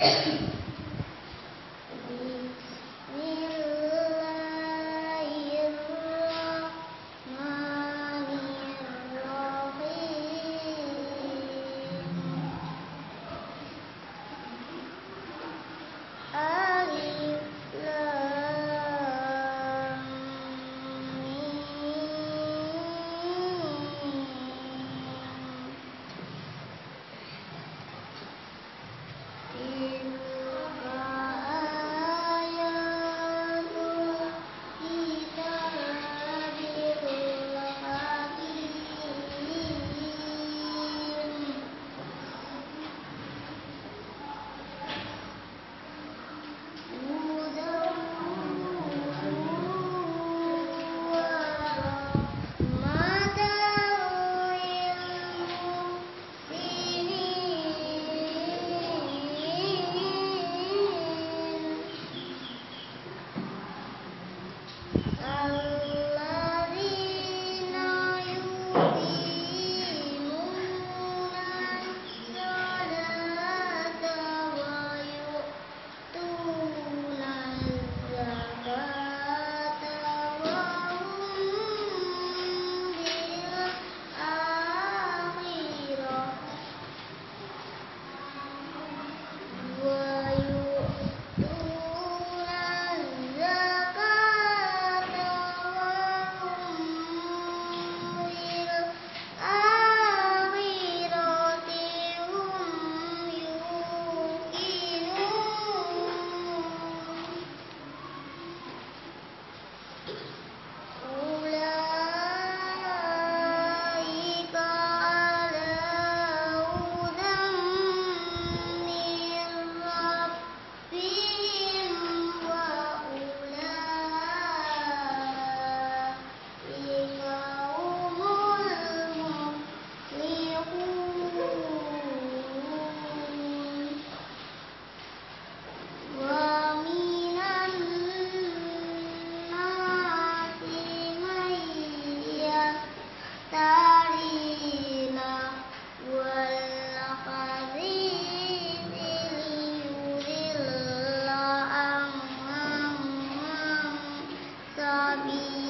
É. 着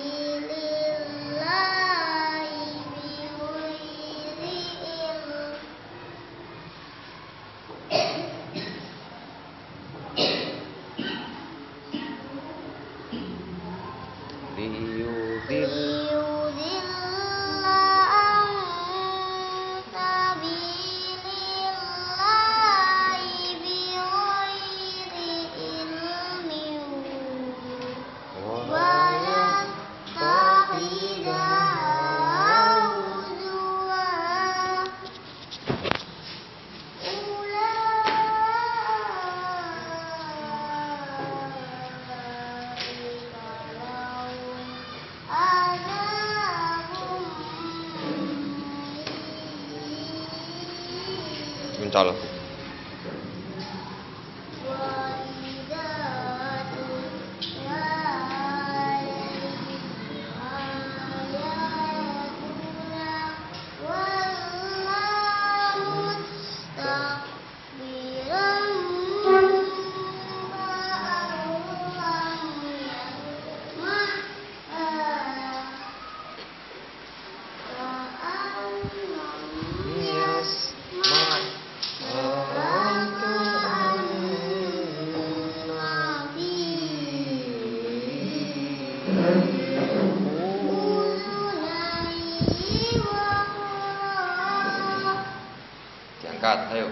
mental. 干，还有。